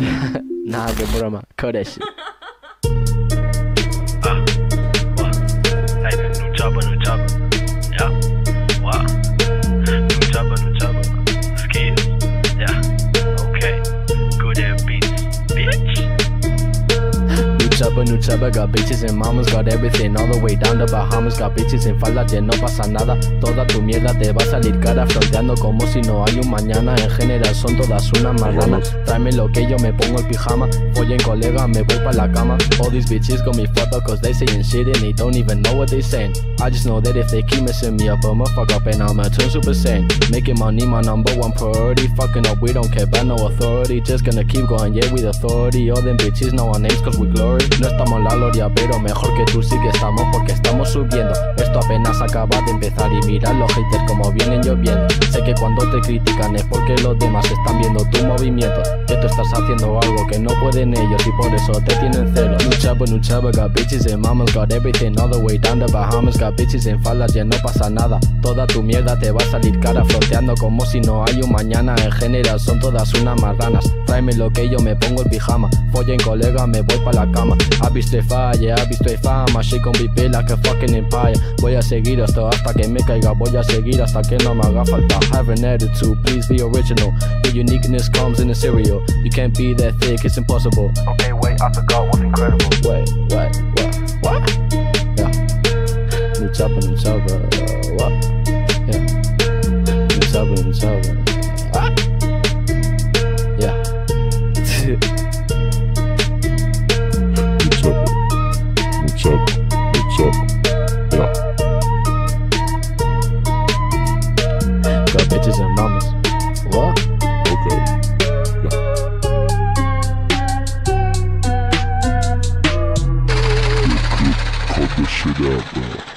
Nada, broma. Koresh. Chopper, new chopper, got bitches and mamas, got everything all the way down to Bahamas, got bitches en falda, ya no pasa nada, toda tu mierda te va a salir cara, fronteando como si no hay un mañana, en general son todas unas marranas, tráeme lo que yo me pongo el pijama, follen colega, me voy pa' la cama, all these bitches got me fucked up cause they saying shit and they don't even know what they saying, I just know that if they keep messing me up, I'ma fuck up and I'ma turn super sane, making money my number one priority, fucking up we don't care about no authority, just gonna keep going, yeah with authority, all them bitches know our names cause we glory, no estamos en la gloria, pero mejor que tú sí que estamos porque estamos subiendo. Apenas acaba de empezar y mira los haters como vienen lloviendo. Sé que cuando te critican es porque los demás están viendo tu movimiento. Que tú estás haciendo algo que no pueden ellos y por eso te tienen celo. New chopper, new chopper, got bitches and mamas, got everything all the way down to Bahamas, got bitches en faldas, ya no pasa nada. Toda tu mierda te va a salir cara fronteando como si no hay un mañana. En general son todas unas marranas. Tráeme lo que yo me pongo el pijama. Follen colega, me voy pa' la cama. Ha visto falla, ha visto fama. She gon' be big like a fucking empire. Voy a seguir esto hasta que me caiga. Voy a seguir hasta que no me haga falta. Have an attitude, please be original. The uniqueness comes in the cereal. You can't be that thick, it's impossible. Okay, wait, I forgot what's incredible. Wait, what, what, what? Yeah. New chopper, new chopper. Uh, what? Yeah. New chopper, new chopper. What? Yeah. What's up? What's up? What's up? Network.